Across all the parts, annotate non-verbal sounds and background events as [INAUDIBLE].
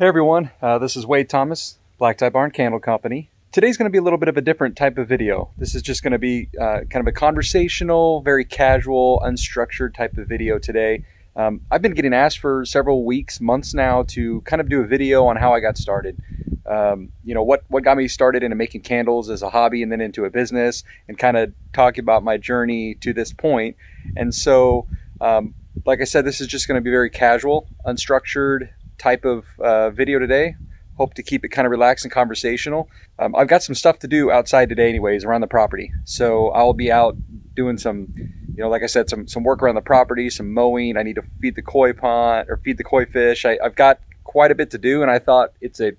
Hey everyone, uh, this is Wade Thomas, Black Tie Barn Candle Company. Today's going to be a little bit of a different type of video. This is just going to be uh, kind of a conversational, very casual, unstructured type of video today. Um, I've been getting asked for several weeks, months now to kind of do a video on how I got started. Um, you know, what, what got me started into making candles as a hobby and then into a business and kind of talk about my journey to this point. And so, um, like I said, this is just going to be very casual, unstructured, type of uh, video today. Hope to keep it kind of relaxed and conversational. Um, I've got some stuff to do outside today, anyways, around the property. So I'll be out doing some, you know, like I said, some some work around the property, some mowing. I need to feed the koi pond or feed the koi fish. I, I've got quite a bit to do, and I thought it's a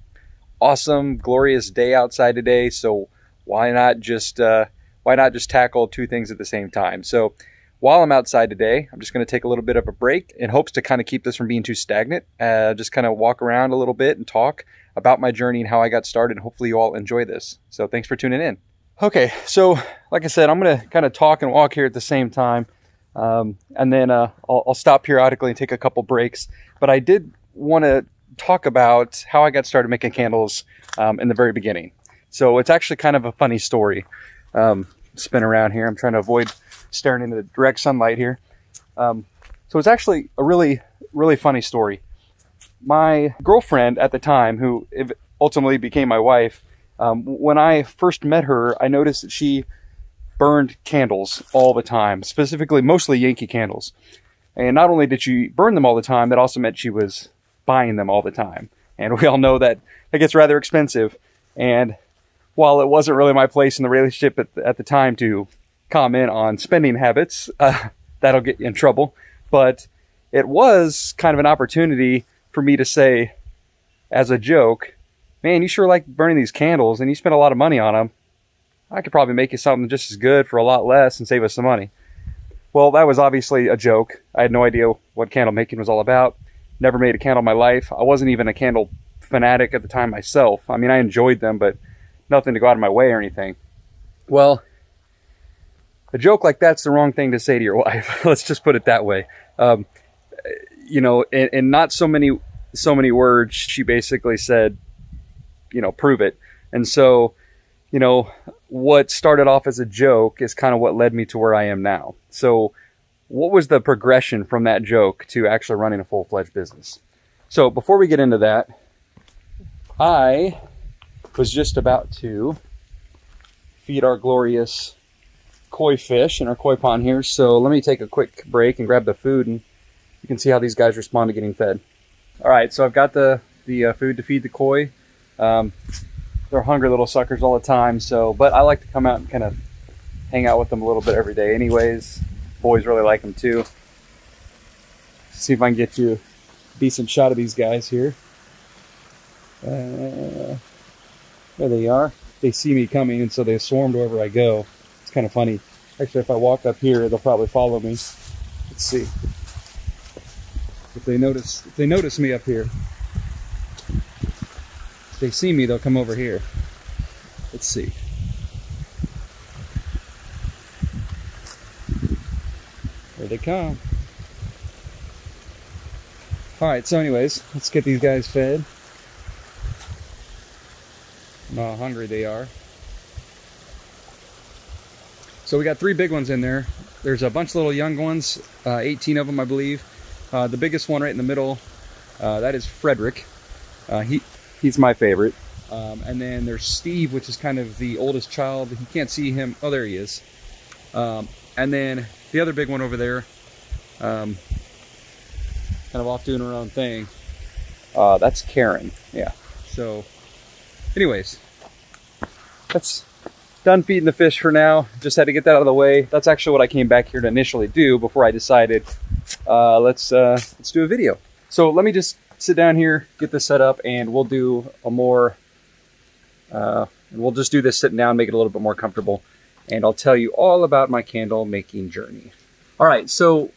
awesome, glorious day outside today. So why not just uh, why not just tackle two things at the same time? So while I'm outside today, I'm just going to take a little bit of a break in hopes to kind of keep this from being too stagnant. Uh, just kind of walk around a little bit and talk about my journey and how I got started. And hopefully, you all enjoy this. So, thanks for tuning in. Okay, so like I said, I'm going to kind of talk and walk here at the same time. Um, and then uh, I'll, I'll, stop periodically and take a couple breaks. But I did want to talk about how I got started making candles um, in the very beginning. So, it's actually kind of a funny story. Um, spin around here. I'm trying to avoid staring into the direct sunlight here. Um, so it's actually a really, really funny story. My girlfriend at the time, who ultimately became my wife, um, when I first met her, I noticed that she burned candles all the time, specifically mostly Yankee candles. And not only did she burn them all the time, that also meant she was buying them all the time. And [LAUGHS] we all know that it gets rather expensive. And while it wasn't really my place in the relationship at the, at the time to comment on spending habits. Uh, [LAUGHS] that'll get you in trouble. But it was kind of an opportunity for me to say, as a joke, man, you sure like burning these candles and you spend a lot of money on them. I could probably make you something just as good for a lot less and save us some money. Well, that was obviously a joke. I had no idea what candle making was all about. Never made a candle in my life. I wasn't even a candle fanatic at the time myself. I mean, I enjoyed them, but nothing to go out of my way or anything. Well, a joke like that's the wrong thing to say to your [LAUGHS] wife. Let's just put it that way. Um, you know, and, and not so many so many words. She basically said, you know, prove it. And so, you know, what started off as a joke is kind of what led me to where I am now. So, what was the progression from that joke to actually running a full fledged business? So, before we get into that, I was just about to feed our glorious koi fish in our koi pond here. So let me take a quick break and grab the food and you can see how these guys respond to getting fed. All right, so I've got the, the uh, food to feed the koi. Um, they're hungry little suckers all the time. So, but I like to come out and kind of hang out with them a little bit every day anyways. Boys really like them too. see if I can get you a decent shot of these guys here. Uh, there they are. They see me coming and so they swarm wherever I go. It's kind of funny. Actually, if I walk up here, they'll probably follow me. Let's see. If they notice, if they notice me up here, if they see me, they'll come over here. Let's see. Here they come. All right, so anyways, let's get these guys fed. how hungry they are. So we got three big ones in there. There's a bunch of little young ones, uh, 18 of them, I believe. Uh, the biggest one right in the middle, uh, that is Frederick. Uh, he He's my favorite. Um, and then there's Steve, which is kind of the oldest child. You can't see him. Oh, there he is. Um, and then the other big one over there, um, kind of off doing her own thing. Uh, that's Karen. Yeah. So, anyways, that's done feeding the fish for now. Just had to get that out of the way. That's actually what I came back here to initially do before I decided uh, let's uh, let's do a video. So let me just sit down here, get this set up, and we'll do a more. Uh, we'll just do this sitting down, make it a little bit more comfortable, and I'll tell you all about my candle making journey. All right, so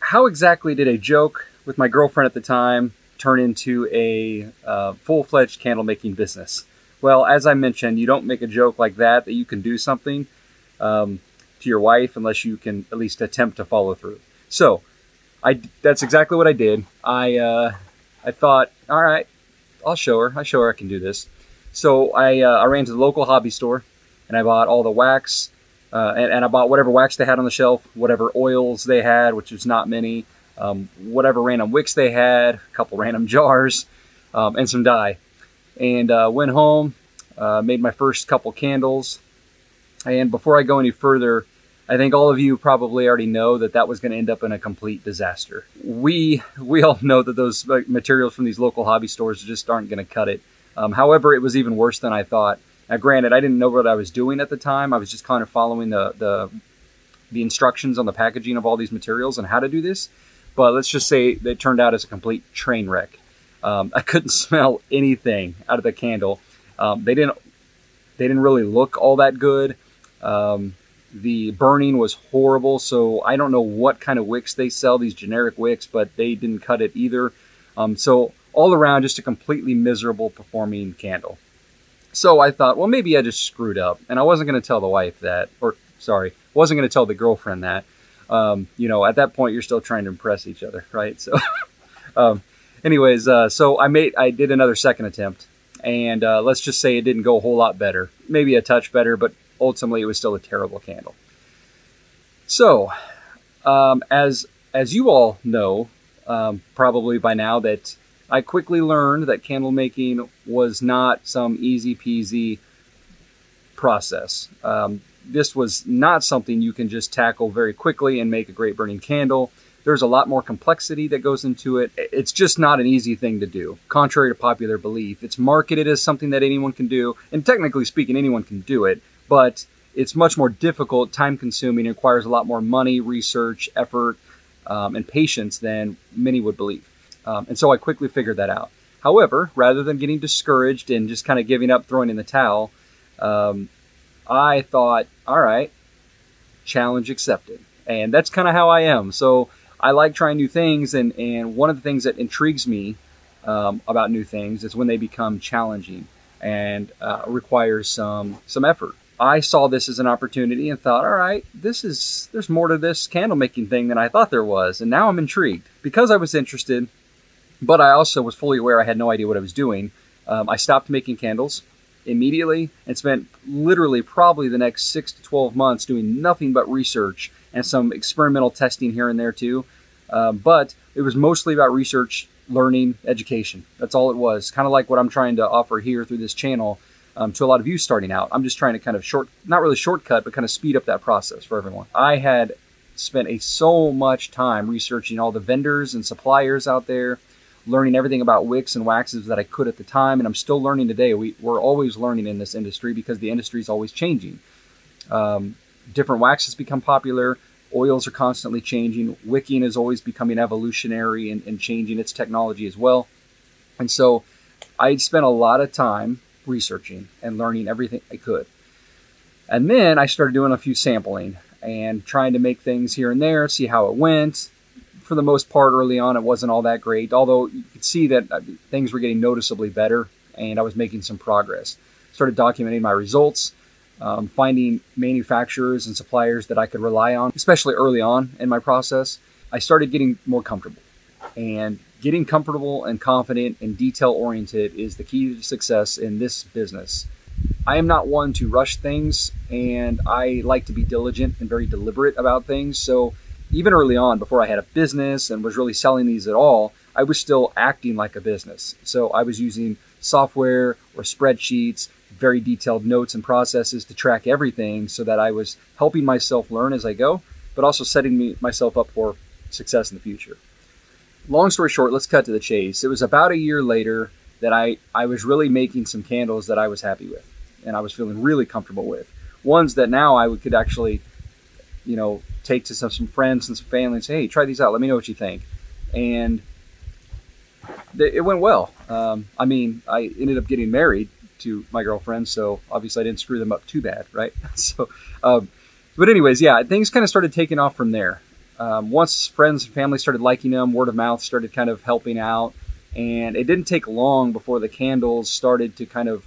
how exactly did a joke with my girlfriend at the time turn into a uh, full-fledged candle making business? Well, as I mentioned, you don't make a joke like that that you can do something um, to your wife unless you can at least attempt to follow through. So, I that's exactly what I did. I uh, I thought, all right, I'll show her. I show her I can do this. So I, uh, I ran to the local hobby store and I bought all the wax uh, and, and, I bought whatever wax they had on the shelf, whatever oils they had, which was not many, um, whatever random wicks they had, a couple random [LAUGHS] jars, um, and some dye. And uh, went home, uh, made my first couple candles. And before I go any further, I think all of you probably already know that that was going to end up in a complete disaster. We we all know that those materials from these local hobby stores just aren't going to cut it. Um, however, it was even worse than I thought. Now, granted, I didn't know what I was doing at the time. I was just kind of following the the, the instructions on the packaging of all these materials and how to do this. But let's just say it turned out as a complete train wreck. Um, I couldn't [LAUGHS] smell anything out of the candle. Um, they didn't they didn't really look all that good. Um, the burning was horrible, so I don't know what kind of wicks they sell, these generic wicks, but they didn't cut it either. Um, so all around, just a completely miserable performing candle. So I thought, well, maybe I just screwed up. And I wasn't going to tell the wife that, or sorry, wasn't going to tell the girlfriend that. Um, you know, at that point, you're still trying to impress each other, right? So, [LAUGHS] um, anyways, uh, so I made, I did another second attempt. And uh, let's just say it didn't go a whole lot better. Maybe a touch better, but ultimately it was still a terrible candle. So, um, as as you all know, um, probably by now, that I quickly learned that candle making was not some easy peasy process. Um, this was not something you can just tackle very quickly and make a great burning candle. There's a lot more complexity that goes into it. It's just not an easy thing to do, contrary to popular belief. It's marketed as something that anyone can do, and technically speaking, anyone can do it, but it's much more difficult, time consuming, requires a lot more money, research, effort, um, and patience than many would believe. Um, and so I quickly figured that out. However, rather than getting discouraged and just kind of giving up, throwing in the towel, um, I thought, all right, challenge accepted. And that's kind of how I am. So I like trying new things, and, and one of the things that intrigues me um, about new things is when they become challenging and uh, requires some some effort. I saw this as an opportunity and thought, all right, this is there's more to this candle making thing than I thought there was, and now I'm intrigued because I was interested, but I also was fully aware I had no idea what I was doing. Um, I stopped making candles immediately and spent literally probably the next six to 12 months doing nothing but research and some experimental testing here and there too. Um, but it was mostly about research, learning, education. That's all it was. Kind of like what I'm trying to offer here through this channel um, to a lot of you starting out. I'm just trying to kind of short, not really shortcut, but kind of speed up that process for everyone. I had spent a so much time researching all the vendors and suppliers out there, learning everything about wicks and waxes that I could at the time, and I'm still learning today. We, we're always learning in this industry because the industry is always changing. Um, different waxes become popular. Oils are constantly changing. Wicking is always becoming evolutionary and, and changing its technology as well. And so I spent a lot of time researching and learning everything I could. And then I started doing a few sampling and trying to make things here and there, see how it went. For the most part, early on, it wasn't all that great, although you could see that uh, things were getting noticeably better and I was making some progress. Started documenting my results, um, finding manufacturers and suppliers that I could rely on, especially early on in my process. I started getting more comfortable and getting comfortable and confident and detail oriented is the key to success in this business. I am not one to rush things and I like to be diligent and very deliberate about things. So even early on, before I had a business and was really selling these at all, I was still acting like a business. So I was using software or spreadsheets, very detailed notes and processes to track everything so that I was helping myself learn as I go, but also setting me, myself up for success in the future long story short, let's cut to the chase. It was about a year later that I, I was really making some candles that I was happy with and I was feeling really comfortable with. Ones that now I would, could actually, you know, take to some, some friends and some family and say, hey, try these out. Let me know what you think. And it went well. Um, I mean, I ended up getting married to my girlfriend, so obviously I didn't screw them up too bad, right? [LAUGHS] so, um, but anyways, yeah, things kind of started taking off from there um, once friends and family started liking them, word of mouth started kind of helping out. And it didn't take long before the candles started to kind of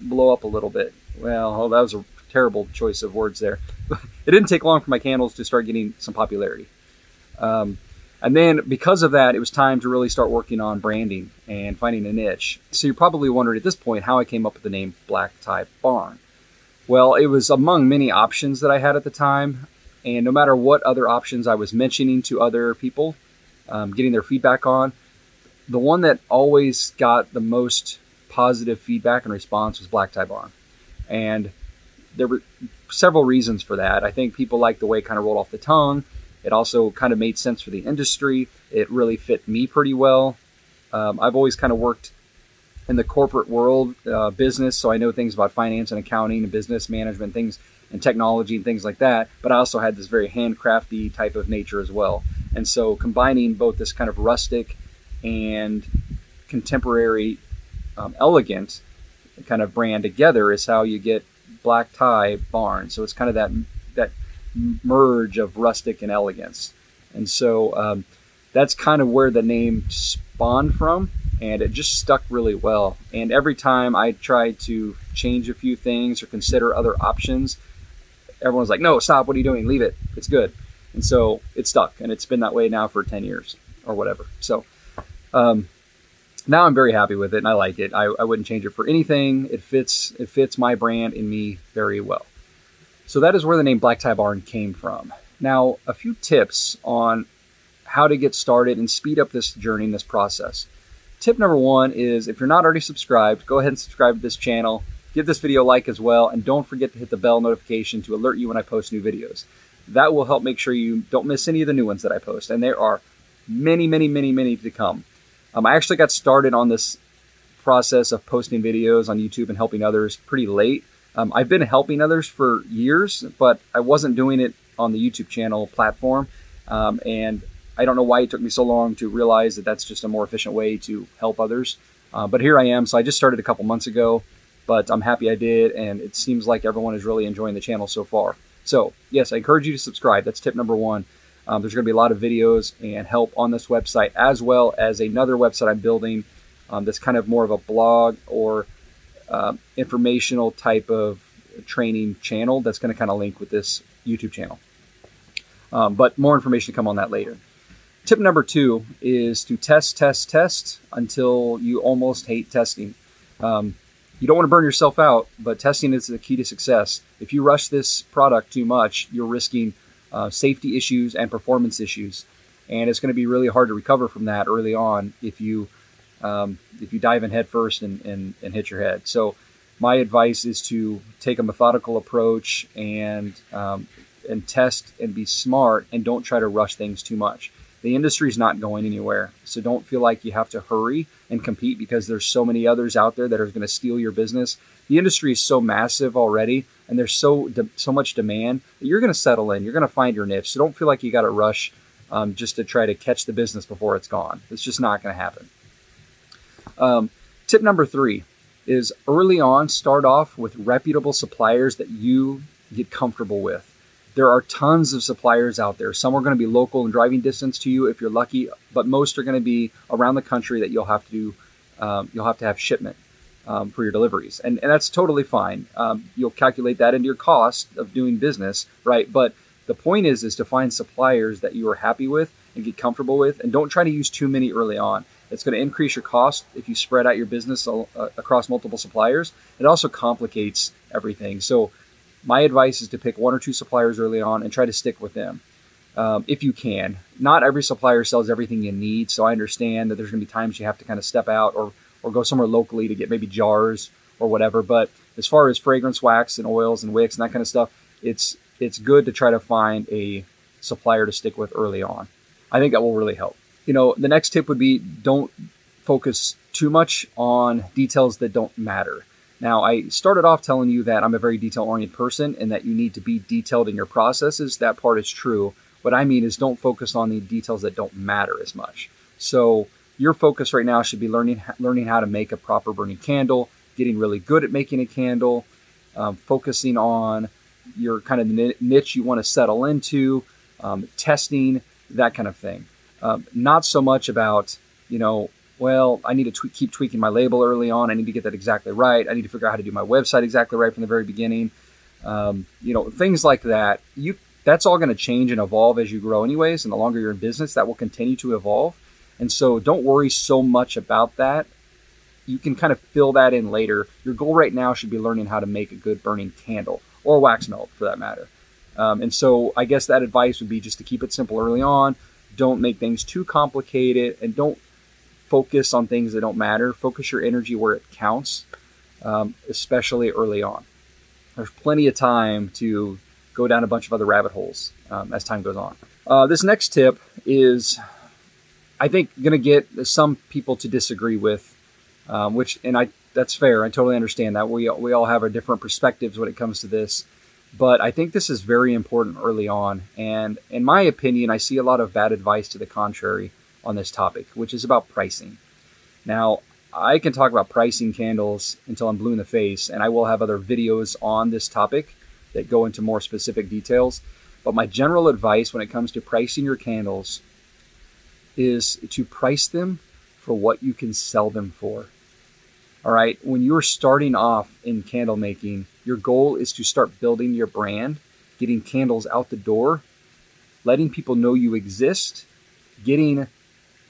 blow up a little bit. Well, oh, that was a terrible choice of words there. [LAUGHS] it didn't take long for my candles to start getting some popularity. Um, And then because of that, it was time to really start working on branding and finding a niche. So you're probably wondering at this point how I came up with the name Black Tie Barn. Well, it was among many options that I had at the time. And no matter what other options I was mentioning to other people, um, getting their feedback on, the one that always got the most positive feedback and response was Black Tie Barn. And there were several reasons for that. I think people liked the way it kind of rolled off the tongue. It also kind of made sense for the industry. It really fit me pretty well. Um, I've always kind of worked in the corporate world, uh, business, so I know things about finance and accounting and business management, things and technology and things like that. But I also had this very handcrafty type of nature as well. And so combining both this kind of rustic and contemporary um, elegant kind of brand together is how you get black tie barn. So it's kind of that that merge of rustic and elegance. And so um, that's kind of where the name spawned from, and it just stuck really well. And every time I tried to change a few things or consider other options, everyone's like, no, stop, what are you doing? Leave it, it's good. And so it stuck, and it's been that way now for 10 years or whatever. So um, now I'm very happy with it, and I like it. I, I wouldn't change it for anything. It fits, it fits my brand and me very well. So that is where the name Black Tie Barn came from. Now, a few tips on how to get started and speed up this journey and this process. Tip number one is if you're not already subscribed, go ahead and subscribe to this channel. Give this video a like as well, and don't forget to hit the bell notification to alert you when I post new videos. That will help make sure you don't miss any of the new ones that I post, and there are many, many, many, many to come. Um, I actually got started on this process of posting videos on YouTube and helping others pretty late. Um, I've been helping others for years, but I wasn't doing it on the YouTube channel platform. Um, and I don't know why it took me so long to realize that that's just a more efficient way to help others. Uh, but here I am. So I just started a couple months ago, but I'm happy I did. And it seems like everyone is really enjoying the channel so far. So, yes, I encourage you to subscribe. That's tip number one. Um, there's going to be a lot of videos and help on this website, as well as another website I'm building um, that's kind of more of a blog or uh, informational type of training channel that's going to kind of link with this YouTube channel. Um, but more information to come on that later. Tip number two is to test, test, test until you almost hate testing. Um, you don't want to burn yourself out, but testing is the key to success. If you rush this product too much, you're risking uh, safety issues and performance issues. And it's going to be really hard to recover from that early on if you um, if you dive in head first and, and, and hit your head. So my advice is to take a methodical approach and um, and test and be smart and don't try to rush things too much. The industry is not going anywhere, so don't feel like you have to hurry and compete because there's so many others out there that are going to steal your business. The industry is so massive already, and there's so so much demand that you're going to settle in. You're going to find your niche. So don't feel like you got to rush um, just to try to catch the business before it's gone. It's just not going to happen. Um, tip number three is early on start off with reputable suppliers that you get comfortable with. There are tons of suppliers out there. Some are going to be local and driving distance to you if you're lucky, but most are going to be around the country that you'll have to do, um, you'll have to have shipment um, for your deliveries, and, and that's totally fine. Um, you'll calculate that into your cost of doing business, right? But the point is, is to find suppliers that you are happy with and get comfortable with, and don't try to use too many early on. It's going to increase your cost if you spread out your business uh, across multiple suppliers. It also complicates everything. So, my advice is to pick one or two suppliers early on and try to stick with them um, if you can. Not every supplier sells everything you need, so I understand that there's going to be times you have to kind of step out or or go somewhere locally to get maybe jars or whatever. But as far as fragrance wax and oils and wicks and that kind of stuff, it's it's good to try to find a supplier to stick with early on. I think that will really help you know, the next tip would be don't focus too much on details that don't matter. Now, I started off telling you that I'm a very detail oriented person and that you need to be detailed in your processes. That part is true. What I mean is don't focus on the details that don't matter as much. So, your focus right now should be learning learning how to make a proper burning candle, getting really good at making a candle, um, focusing on your kind of niche you want to settle into, um, testing, that kind of thing. Um, not so much about, you know, well, I need to keep tweaking my label early on. I need to get that exactly right. I need to figure out how to do my website exactly right from the very beginning. Um, you know, things like that. You that's all going to change and evolve as you grow anyways and the longer you're in business that will continue to evolve and so don't worry so much about that. You can kind of fill that in later. Your goal right now should be learning how to make a good burning candle or wax melt for that matter. Um, and so i guess that advice would be just to keep it simple early on. Don't make things too complicated and don't focus on things that don't matter. Focus your energy where it counts um, especially early on. There's plenty of time to go down a bunch of other rabbit holes um, as time goes on. Uh, this next tip is, I think, going to get some people to disagree with, um, which, and I that's fair. I totally understand that. We we all have our different perspectives when it comes to this, but I think this is very important early on. And in my opinion, I see a lot of bad advice to the contrary on this topic, which is about pricing. Now, I can talk about pricing candles until I'm blue in the face, and I will have other videos on this topic that go into more specific details. But my general advice when it comes to pricing your candles is to price them for what you can sell them for. All right, when you're starting off in candle making, your goal is to start building your brand, getting candles out the door, letting people know you exist, getting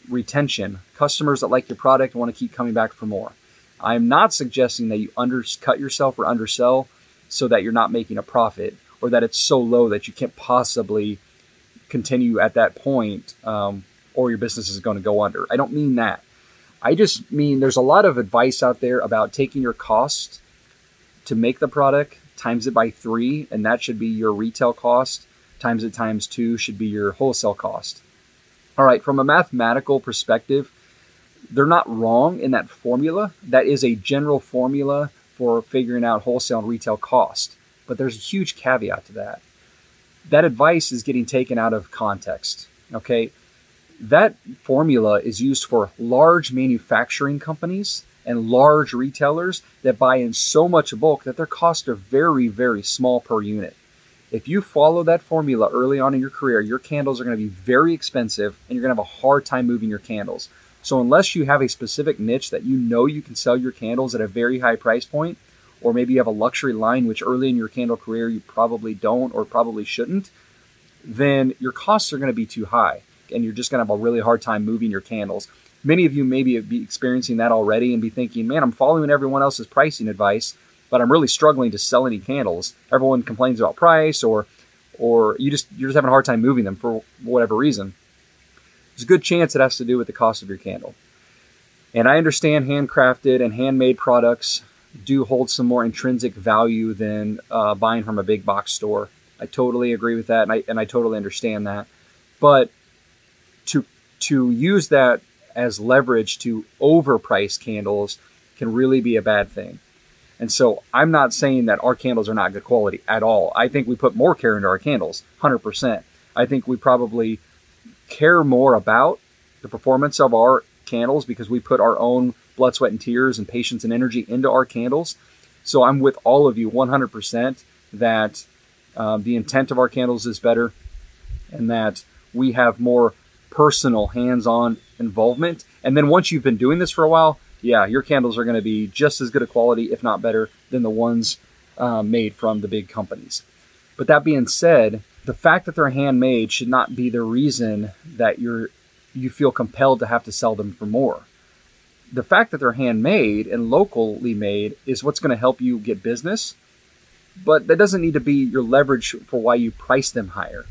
retention, customers that like your product want to keep coming back for more. I'm not suggesting that you undercut yourself or undersell so that you're not making a profit or that it's so low that you can't possibly continue at that point um, or your business is going to go under. I don't mean that. I just mean there's a lot of advice out there about taking your cost to make the product, times it by three, and that should be your retail cost, times it times two should be your wholesale cost. All right, from a mathematical perspective, they're not wrong in that formula. That is a general formula for figuring out wholesale and retail cost. But there's a huge caveat to that. That advice is getting taken out of context. Okay. That formula is used for large manufacturing companies and large retailers that buy in so much bulk that their costs are very, very small per unit. If you follow that formula early on in your career, your candles are going to be very expensive and you're going to have a hard time moving your candles. So unless you have a specific niche that you know you can sell your candles at a very high price point, or maybe you have a luxury line which early in your candle career you probably don't or probably shouldn't, then your costs are going to be too high and you're just going to have a really hard time moving your candles. Many of you maybe be experiencing that already and be thinking, man, I'm following everyone else's pricing advice, but I'm really struggling to sell any candles. Everyone complains about price or or you just you're just having a hard time moving them for whatever reason. There's a good chance it has to do with the cost of your candle. And I understand handcrafted and handmade products do hold some more intrinsic value than uh, buying from a big box store. I totally agree with that, and I, and I totally understand that. But to to use that as leverage to overprice candles can really be a bad thing. And so I'm not saying that our candles are not good quality at all. I think we put more care into our candles, 100%. I think we probably care more about the performance of our candles because we put our own blood, sweat, and tears and patience and energy into our candles. So I'm with all of you 100% that um, the intent of our candles is better and that we have more personal hands on involvement. And then once you've been doing this for a while, yeah, your candles are going to be just as good a quality, if not better, than the ones uh, made from the big companies. But that being said, the fact that they're handmade should not be the reason that you're you feel compelled to have to sell them for more. The fact that they're handmade and locally made is what's going to help you get business, but that doesn't need to be your leverage for why you price them higher.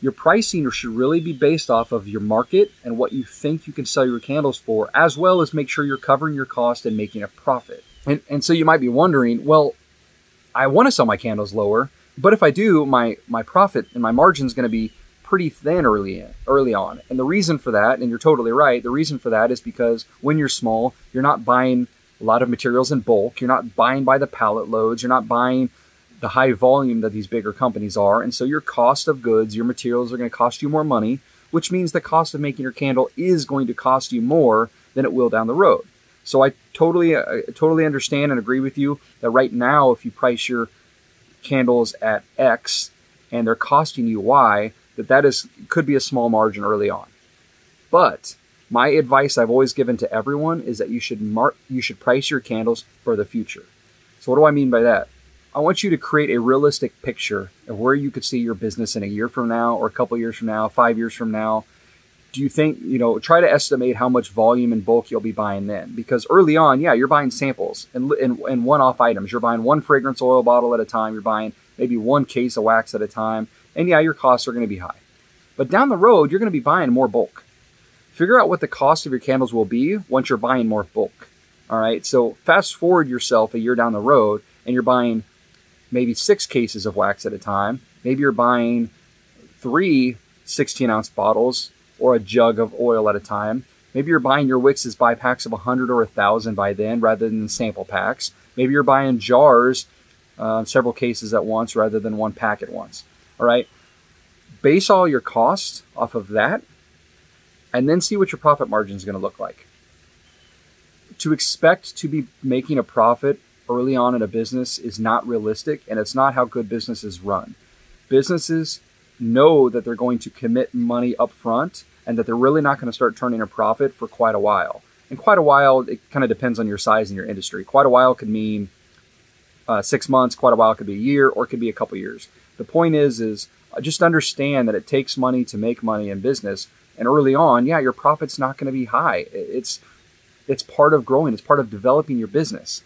Your pricing should really be based off of your market and what you think you can sell your candles for, as well as make sure you're covering your cost and making a profit. And, and so you might be wondering, well, I want to sell my candles lower, but if I do, my my profit and my margin is going to be pretty thin early early on. And the reason for that, and you're totally right, the reason for that is because when you're small, you're not buying a lot of materials in bulk. You're not buying by the pallet loads. You're not buying the high volume that these bigger companies are. And so your cost of goods, your materials are going to cost you more money, which means the cost of making your candle is going to cost you more than it will down the road. So I totally, I totally understand and agree with you that right now, if you price your candles at X and they're costing you Y, that that is could be a small margin early on. But my advice I've always given to everyone is that you should mark you should price your candles for the future. So what do I mean by that? I want you to create a realistic picture of where you could see your business in a year from now, or a couple years from now, five years from now. Do you think, you know, try to estimate how much volume and bulk you'll be buying then? Because early on, yeah, you're buying samples and, and, and one off items. You're buying one fragrance oil bottle at a time. You're buying maybe one case of wax at a time. And yeah, your costs are going to be high. But down the road, you're going to be buying more bulk. Figure out what the cost of your candles will be once you're buying more bulk. All right. So fast forward yourself a year down the road and you're buying maybe six cases of wax at a time. Maybe you're buying three 16 ounce bottles or a jug of oil at a time. Maybe you're buying your wixes by packs of 100 or 1,000 by then rather than sample packs. Maybe you're buying jars, uh, several cases at once rather than one pack at once. All right. Base all your costs off of that and then see what your profit margin is going to look like. To expect to be making a profit early on in a business is not realistic and it's not how good businesses run. Businesses know that they're going to commit money up front and that they're really not going to start turning a profit for quite a while. And quite a while, it kind of depends on your size and your industry. Quite a while could mean uh, six months, quite a while could be a year, or it could be a couple years. The point is, is uh, just understand that it takes money to make money in business. And early on, yeah, your profit's not going to be high. It's it's part of growing. It's part of developing your business.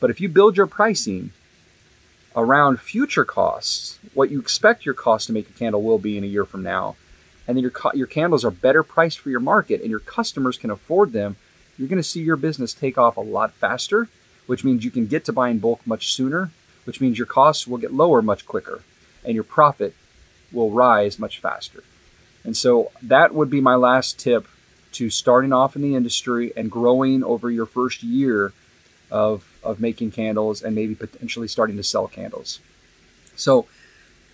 But if you build your pricing around future costs, what you expect your cost to make a candle will be in a year from now, and then your your candles are better priced for your market and your customers can afford them, you're going to see your business take off a lot faster, which means you can get to buying bulk much sooner, which means your costs will get lower much quicker and your profit will rise much faster. And so that would be my last tip to starting off in the industry and growing over your first year of, of making candles and maybe potentially starting to sell candles. So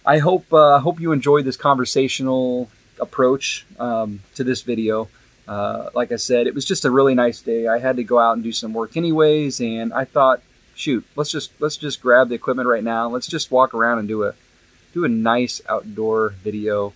I hope uh, hope you enjoyed this conversational approach um, to this video. Uh, like I said, it was just a really nice day. I had to go out and do some work anyways, and I thought, shoot, let's just let's just grab the equipment right now. Let's just walk around and do a do a nice outdoor video,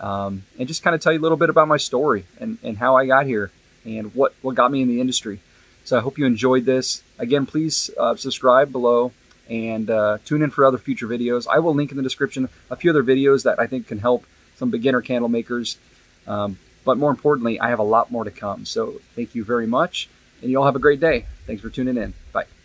um, and just kind of tell you a little bit about my story and, and how I got here and what what got me in the industry. So I hope you enjoyed this. Again, please uh, subscribe below and uh, tune in for other future videos. I will link in the description a few other videos that I think can help some beginner candle makers. Um, but more importantly, I have a lot more to come. So thank you very much, and you all have a great day. Thanks for tuning in. Bye.